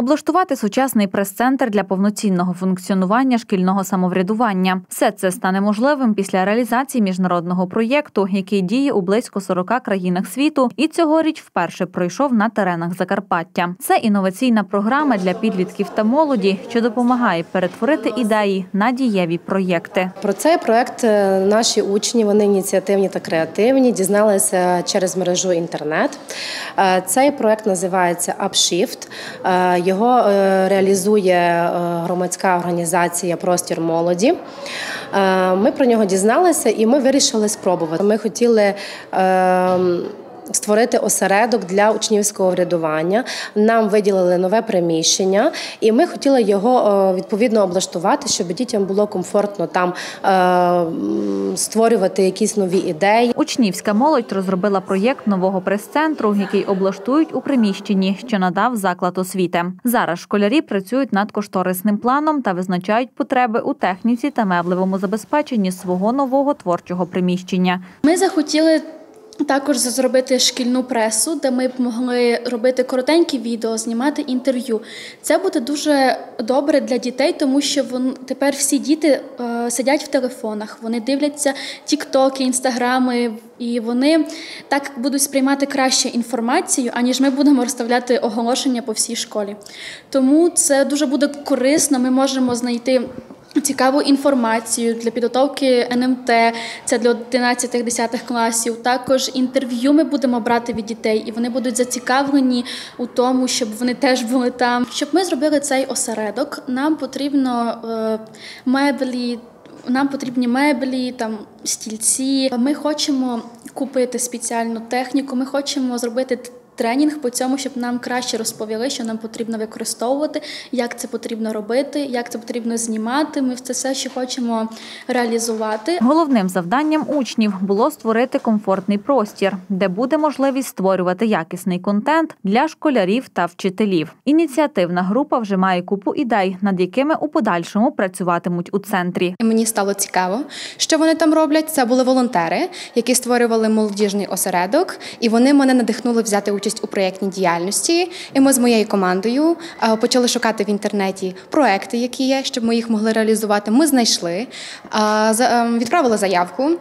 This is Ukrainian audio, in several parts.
облаштувати сучасний прес-центр для повноцінного функціонування шкільного самоврядування. Все це стане можливим після реалізації міжнародного проєкту, який діє у близько 40 країнах світу, і цьогоріч вперше пройшов на теренах Закарпаття. Це інноваційна програма для підлітків та молоді, що допомагає перетворити ідеї на дієві проєкти. Про цей проект е, наші учні вони ініціативні та креативні, дізналися через мережу інтернет. Е, Цей проект називається Upshift. Його е, реалізує е, громадська організація Простір молоді. Е, Ми про нього дізналися і ми вирішили спробувати. Ми хотіли. Створити осередок для учнівського врядування. Нам виділили нове приміщення, і ми хотіли його е, відповідно облаштувати, щоб дітям було комфортно там е, створювати якісь нові ідеї. Учнівська молодь розробила проєкт нового прес-центру, який облаштують у приміщенні, що надав заклад освіти. Зараз школярі працюють над кошторисним планом та визначають потреби у техніці та меблевому забезпеченні свого нового творчого приміщення. Ми захотіли також зробити шкільну пресу, де ми б могли робити коротенькі відео, знімати інтерв'ю. Це буде дуже добре для дітей, тому що вон, тепер всі діти е, сидять в телефонах, вони дивляться тіктоки, інстаграми, і вони так будуть сприймати краще інформацію, аніж ми будемо розставляти оголошення по всій школі. Тому це дуже буде корисно. Ми можемо знайти. Цікаву інформацію для підготовки НМТ, це для 11-10 класів. Також інтерв'ю ми будемо брати від дітей, і вони будуть зацікавлені у тому, щоб вони теж були там. Щоб ми зробили цей осередок, нам потрібно е, меблі. Нам потрібні меблі, там стільці. Ми хочемо купити спеціальну техніку. Ми хочемо зробити тренінг по цьому, щоб нам краще розповіли, що нам потрібно використовувати, як це потрібно робити, як це потрібно знімати. Ми це все ще хочемо реалізувати. Головним завданням учнів було створити комфортний простір, де буде можливість створювати якісний контент для школярів та вчителів. Ініціативна група вже має купу ідей, над якими у подальшому працюватимуть у центрі. Мені стало цікаво, що вони там роблять. Це були волонтери, які створювали молодіжний осередок, і вони мене надихнули взяти участь у проєктній діяльності. І ми з моєю командою е, почали шукати в інтернеті проекти, які є, щоб ми їх могли реалізувати. Ми знайшли, е, е, відправили заявку е,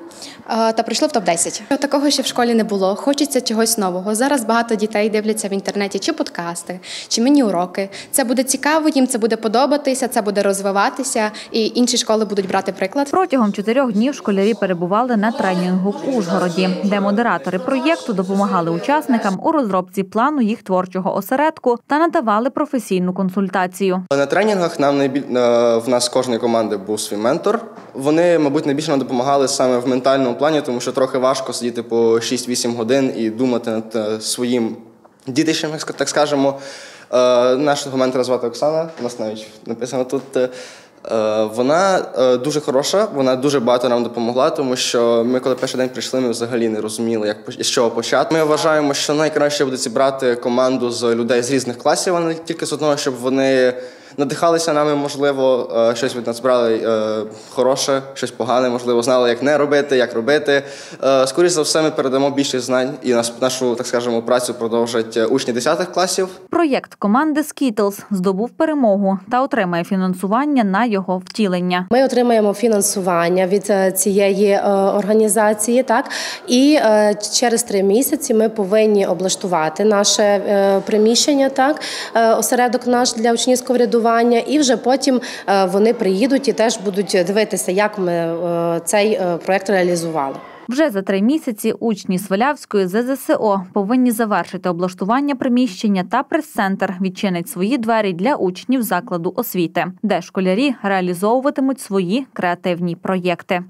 та прийшли в топ 10 Такого ще в школі не було. Хочеться чогось нового. Зараз багато дітей дивляться в інтернеті чи подкасти, чи міні-уроки. Це буде цікаво, їм це буде подобатися, це буде розвиватися, і інші школи будуть брати приклад. Протягом чотирьох днів школярі перебували на тренінгу в Ужгороді, де модератори проєкту допомагали учасникам у розробці плану їх творчого осередку та надавали професійну консультацію. На тренінгах нам найбіль... е, в нас кожної команди був свій ментор. Вони, мабуть, найбільше нам допомагали саме в ментальному плані, тому що трохи важко сидіти по 6-8 годин і думати над е, своїм дітищем, так скажемо. Е, Нашого ментора звати Оксана, у нас навіть написано тут. Е, Вона е, дуже хороша, вона дуже багато нам допомогла, тому що ми, коли перший день прийшли, ми взагалі не розуміли, як з чого почати. Ми вважаємо, що найкраще буде зібрати команду з людей з різних класів, а не тільки з одного, щоб вони надихалися нами, можливо, е, щось від нас брали е, хороше, щось погане, можливо, знали, як не робити, як робити. Е, Скоріше за все, ми передамо більше знань і нас- нашу, так скажемо, працю продовжать учні 10 класів. Проєкт команди Skittles здобув перемогу та отримає фінансування на його втілення. Ми отримаємо фінансування від цієї організації, так і через три місяці ми повинні облаштувати наше приміщення, так осередок наш для учнівського врядування, і вже потім е, вони приїдуть і теж будуть дивитися, як ми е, цей е, проект реалізували. Вже за три місяці учні Свалявської ЗЗСО повинні завершити облаштування приміщення та прес-центр відчинить свої двері для учнів закладу освіти, де школярі реалізовуватимуть свої креативні проєкти.